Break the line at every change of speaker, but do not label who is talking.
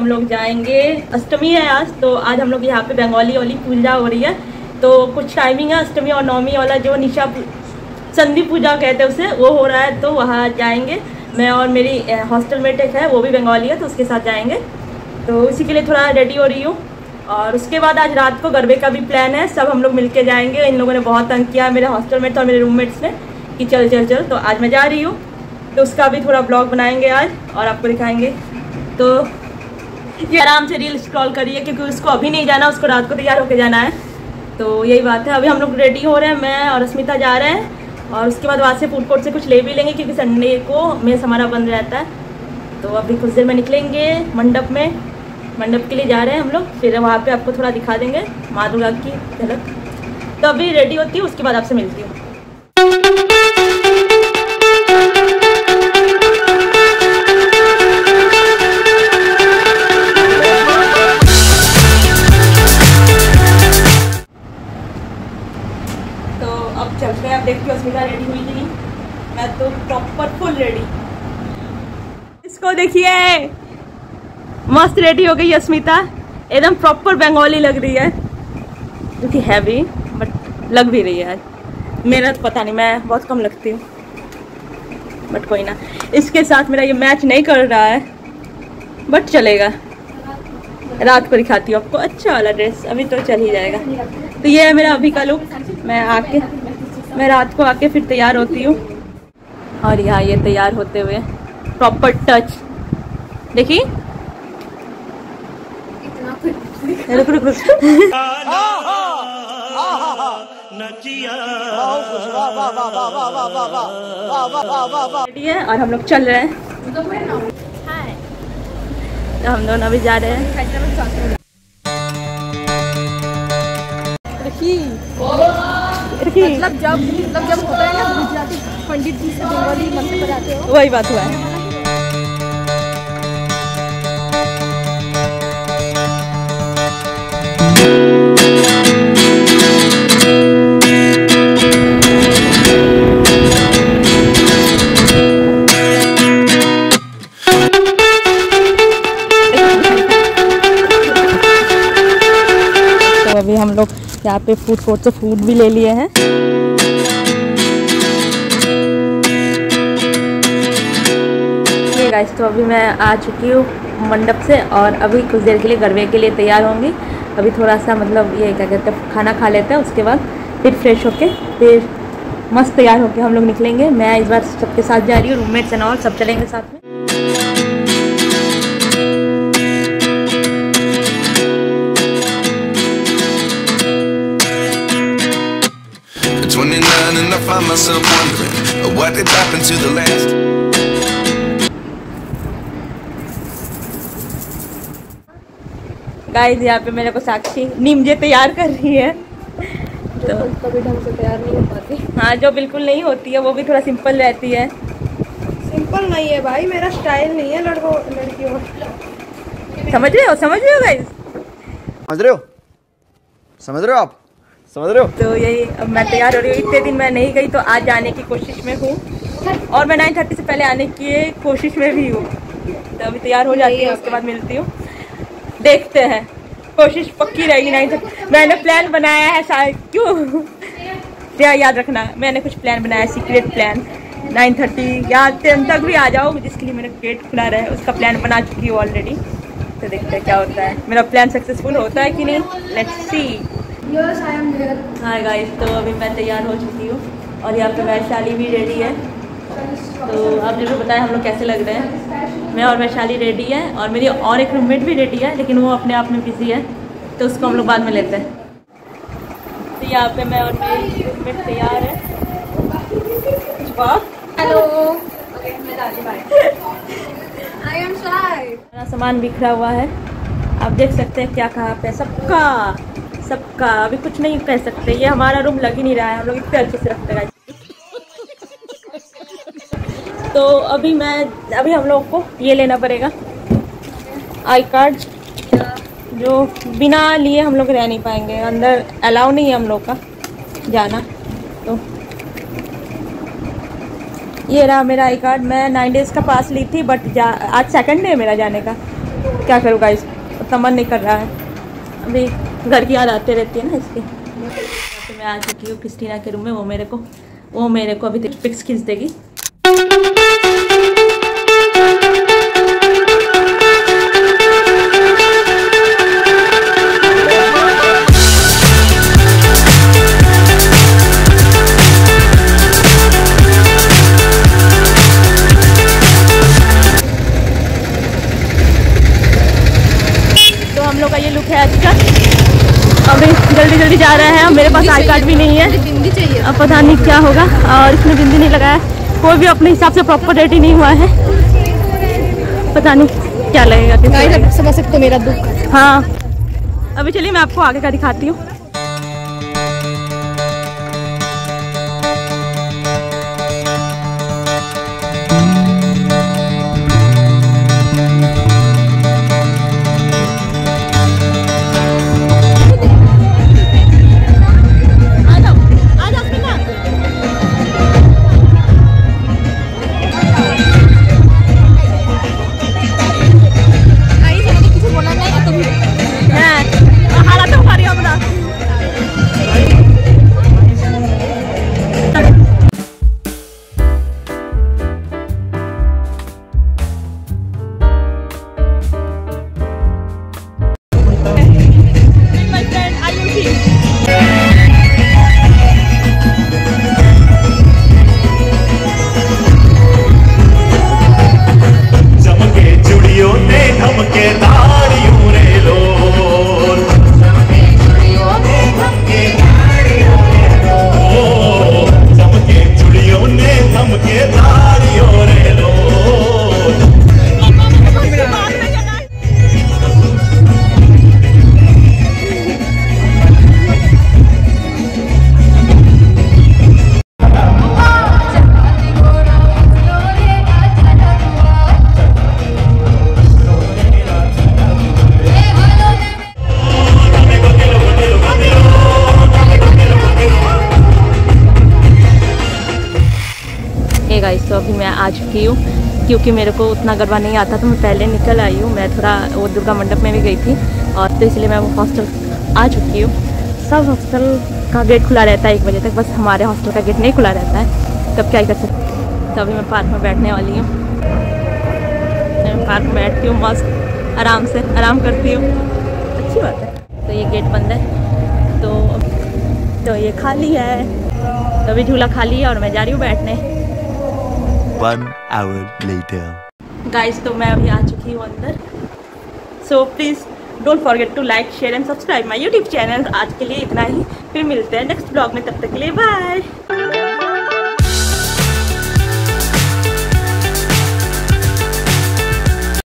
हम लोग जाएँगे। अष्टमी है आज तो आज हम लोग यहाँ पे बंगाली वाली पूजा हो रही है। तो कुछ टाइमिंग है, अष्टमी और नवमी वाला जो निशा संधि पूजा कहते हैं उसे, वो हो रहा है तो वहाँ जाएँगे। मैं और मेरी हॉस्टल मेट एक है, वो भी बंगाली है तो उसके साथ जाएँगे। तो इसी के लिए थोड़ा रेडी हो रही हूँ। और उसके बाद आज रात को गरबे का भी प्लान है, सब हम लोग मिलके जाएँगे। इन लोगों ने बहुत तंग किया, मेरे हॉस्टल मेट्स और मेरे रूममेट्स ने, कि चल चल चल तो आज मैं जा रही हूँ। तो उसका भी थोड़ा ब्लॉग बनाएँगे आज, और आपको दिखाएँगे। तो ये आराम से रील स्क्रॉल करिए, क्योंकि उसको अभी नहीं जाना, उसको रात को तैयार होकर जाना है। तो यही बात है। अभी हम लोग रेडी हो रहे हैं, मैं और अस्मिता जा रहे हैं, और उसके बाद वहाँ से फ़ूड कोर्ट से कुछ ले भी लेंगे, क्योंकि संडे को मेस हमारा बंद रहता है। तो अभी कुछ देर में निकलेंगे मंडप में। मंडप के लिए जा रहे हैं हम लोग। फिर वहाँ पे आपको थोड़ा दिखा देंगे, माँ दुर्गा की झलक। तो अभी रेडी होती हूँ, उसके बाद आपसे मिलती हूँ। हैं अब देखती हूँ अस्मिता रेडी हुई नहीं मैं तो प्रॉपर फुल रेडी इसको देखिए! मस्त रेडी हो गई अस्मिता। एकदम प्रॉपर बंगाली लग रही है। जो कि है भी बट लग भी रही है मेरा तो पता नहीं, मैं बहुत कम लगती हूँ। बट कोई ना। इसके साथ मेरा ये मैच नहीं कर रहा है। बट चलेगा। रात को दिखाती हूँ आपको। अच्छा वाला ड्रेस अभी तो चल ही जाएगा। तो ये है मेरा अभी का लुक मैं आके मैं रात को आके फिर तैयार होती हूँ। और यहाँ ये तैयार होते हुए प्रॉपर टच देखिए। है? और हम लोग चल रहे हैं। तो हम दोनों अभी जा रहे हैं।
मतलब जब मतलब जब होता है ना, गुजराती पंडित जी से बंगाली मंत्र आते हो।
वही बात हुआ है। यहाँ पे फ़ूड कोर्ट से फ़ूड भी ले लिए हैं। गाइस तो अभी मैं आ चुकी हूँ मंडप से और अभी कुछ देर के लिए गरबे के लिए तैयार होंगी। अभी थोड़ा सा मतलब ये क्या कहते हैं, खाना खा लेते हैं, उसके बाद फिर फ्रेश होके फिर मस्त तैयार होके हम लोग निकलेंगे। मैं इस बार सबके साथ जा रही हूँ रूममेट्स एंड ऑल सब चलेंगे साथ में। गाइस यहाँ पे मेरे को साक्षी नीमजे तैयार कर रही है। तो
कभी ढंग से तैयार नहीं हो पाती।
हाँ जो बिल्कुल नहीं होती है वो भी थोड़ा सिंपल रहती है।
सिंपल नहीं है भाई मेरा स्टाइल नहीं है लड़कों लड़कियों
समझ रहे हो? समझ रहे हो गाइस
समझ रहे हो? समझ रहे हो आप? समझ रहे हो?
तो यही अब मैं तैयार हो रही हूँ। इतने दिन मैं नहीं गई तो आज जाने की कोशिश में हूँ। और मैं नाइन थर्टी से पहले आने की कोशिश में भी हूँ। तो अभी तैयार हो जाती है उसके बाद मिलती हूँ। देखते हैं। कोशिश पक्की रहेगी नाइन थर्टी मैंने प्लान बनाया है शायद क्यों? क्या याद रखना मैंने कुछ प्लान बनाया सीक्रेट प्लान नाइन थर्टी या टेन तक भी आ जाओ जिसके लिए मेरा गेट खुला रहे उसका प्लान बना चुकी हूँ ऑलरेडी तो देखते हैं क्या होता है। मेरा प्लान सक्सेसफुल होता है कि नहीं? लेट्स सी हाय गाइस तो अभी मैं तैयार हो चुकी हूँ और यहाँ पे वैशाली भी रेडी है। तो आप ज़रूर बताएँ हम लोग कैसे लग रहे हैं? मैं और वैशाली रेडी है और मेरी और एक रूममेट भी रेडी है लेकिन वो अपने आप में बिज़ी है तो उसको हम लोग बाद में लेते हैं। तो यहाँ पे मैं और मेरी रूममेट तैयार है।
हेलो
सामान बिखरा हुआ है। आप देख सकते हैं क्या कहा पे सबका सबका अभी कुछ नहीं कह सकते। ये हमारा रूम लग ही नहीं रहा है। हम लोग इतने अच्छे से रखते हैं तो अभी मैं, अभी हम लोग को ये लेना पड़ेगा। आई कार्ड, जो बिना लिए हम लोग रह नहीं पाएँगे। अंदर अलाउ नहीं है हम लोग का जाना। तो ये रहा मेरा आई कार्ड। मैं नाइन डेज़ का पास ली थी बट जा, आज सेकंड डे है मेरा जाने का। क्या करूँ गाइस उतना मन नहीं कर रहा है। अभी घर की याद आते रहती है ना इसकी। मैं आ चुकी हूँ, क्रिस्टीना के रूम में, वो मेरे को, वो मेरे को अभी पिक्स खींच देगी। आई कार्ड भी नहीं है।
बिंदी चाहिए
अब पता नहीं क्या होगा। और इसमें बिंदी नहीं लगाया। कोई भी अपने हिसाब से प्रॉपर रेडी नहीं हुआ है। पता नहीं क्या लगेगा।
समझ सकते मेरा दुख।
हाँ। अभी चलिए मैं आपको आगे का दिखाती हूँ। आ चुकी हूँ, क्योंकि मेरे को उतना गरबा नहीं आता तो मैं पहले निकल आई हूँ, मैं थोड़ा वो दुर्गा मंडप में भी गई थी, और तो इसलिए मैं वो हॉस्टल आ चुकी हूँ। सब हॉस्टल का गेट खुला रहता है एक बजे तक, बस हमारे हॉस्टल का गेट नहीं खुला रहता है। तब क्या कर सकते तो अभी मैं पार्क में बैठने वाली हूँ। पार्क में बैठती हूँ, मस्त, आराम से, आराम करती हूँ। अच्छी बात है। तो ये गेट बंद है। तो तो ये खाली है। तो अभी झूला खाली है और मैं जा रही हूँ बैठने।
One आवर लेटर
गाइस तो मैं अभी आ चुकी हूँ अंदर। So please don't forget to like share and subscribe my YouTube channel आज के लिए इतना ही। फिर मिलते हैं नेक्स्ट ब्लॉग में। तब तक के लिए बाय